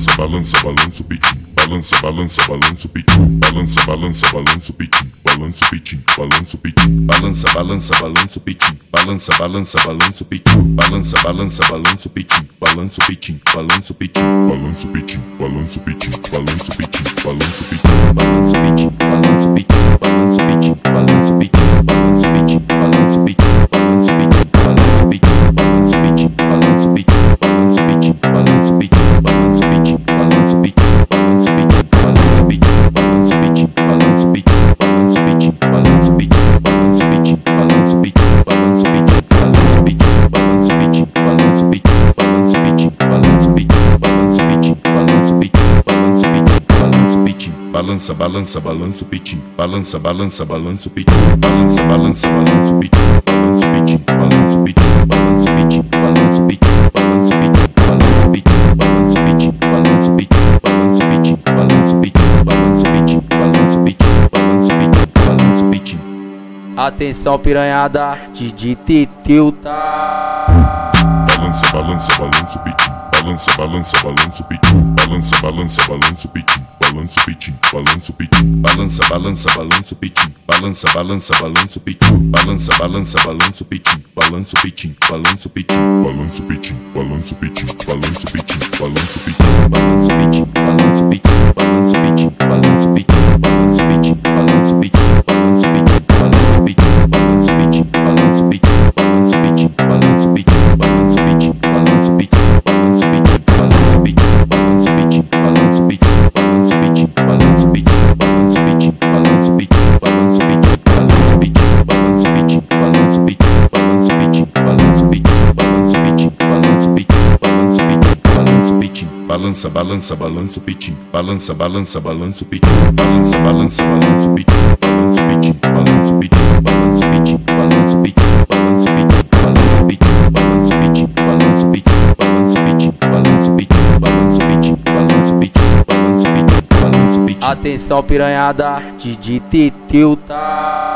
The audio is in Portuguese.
balança, balança, balança o peitinho. Balança, balança, balança o peitinho. Balança, balança, balança o peitinho. Balança o peitinho, balança o peitinho. Balança, balança, balança o peitinho. Balança, balança, balança o peitinho. Balança, balança, balança o peitinho. Balança o peitinho, balança o peitinho. Balança o peitinho, balança o peitinho. Balança o peitinho, balança o peitinho. Balança balança, balança, balança o pitinho, balança, balança, balança o pitinho, balança, balança, balança o pitinho, balança o pitinho, balança o pitinho, balança o pitinho, balança o pitinho, balança o pitinho, balança o pitinho, balança o pitinho, balança o pitinho, balança o pitinho, balança o pitinho, balança o pitinho, balança o pitinho, balança o pitinho, balança o pitinho. Atenção piranhada, Didi Teteu tá. Balança, balança, balança o pitinho. Balança, balança, balança o pitinho. Balança, balança, balança o pitinho. Balança o pitinho, balança o pitinho. Balança, balança, balança o pitinho. Balança, balança, balança o pitinho. Balança, balança, balança o pitinho. Balança o pitinho, balança o pitinho. Balança o pitinho, balança o pitinho. Balança o pitinho, balança o pitinho. Balança, balança, balança o pitinho. Balança, balança, balança o pitinho. Balança, balança, balança o pitinho. Balança o pitinho, balança o pitinho. Balança o pitinho, balança o pitinho. Balança o pitinho, balança o pitinho. Balança o pitinho, balança o pitinho. Balança o pitinho, balança o pitinho. Balança o pitinho, balança o pitinho. Balança o pitinho, balança o pitinho. Atenção piranhada, Didi Teteu tá.